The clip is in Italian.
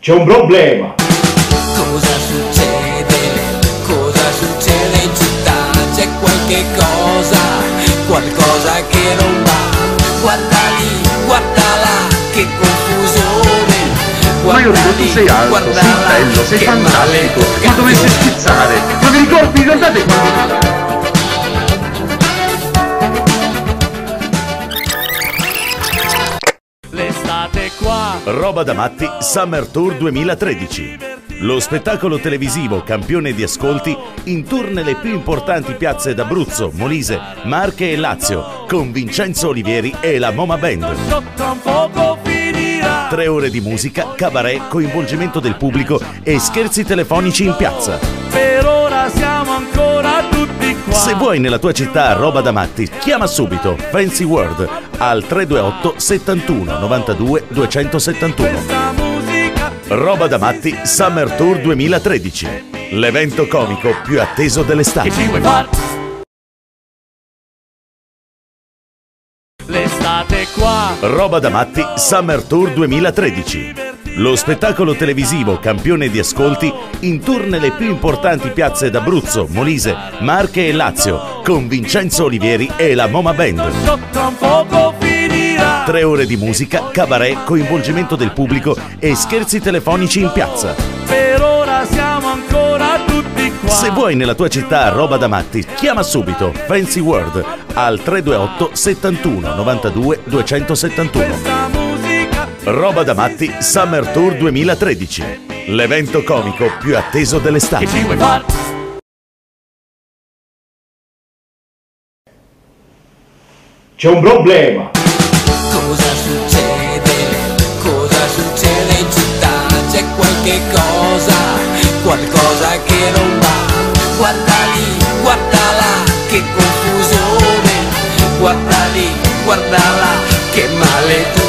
C'è un problema. Cosa succede? Cosa succede in città? C'è qualche cosa, qualcosa che non va. Guarda lì, guarda là, che confusione. Ma io dico, tu sei alto, sei bello, sei fantastico, ma dovessi schizzare. Ma vi ricordi, vi ricordate quando... Qua Roba da Matti Summer Tour 2013. Lo spettacolo televisivo campione di ascolti in tour nelle più importanti piazze d'Abruzzo, Molise, Marche e Lazio con Vincenzo Olivieri e la Moma Band. Tre ore di musica, cabaret, coinvolgimento del pubblico e scherzi telefonici in piazza. Per ora siamo ancora tutti qua Se vuoi nella tua città roba da matti, chiama subito Fancy World al 328 71 92 271. Questa musica Roba da matti Summer Tour 2013. L'evento comico più atteso dell'estate. L'estate qua Roba da matti Summer Tour 2013. Lo spettacolo televisivo campione di ascolti in tour nelle più importanti piazze d'Abruzzo, Molise, Marche e Lazio con Vincenzo Olivieri e la Moma Band. sotto un poco finirà Tre ore di musica, cabaret, coinvolgimento del pubblico e scherzi telefonici in piazza. Per ora siamo ancora tutti qua Se vuoi nella tua città roba da matti, chiama subito Fancy World al 328 71 92 271. Roba da matti Summer Tour 2013. L'evento comico più atteso dell'estate. C'è un problema. Cosa succede? Cosa succede in città? C'è qualche cosa, qualcosa che non va. Guarda lì, guarda là, che confusione. Guarda lì, guarda là, che maledetto.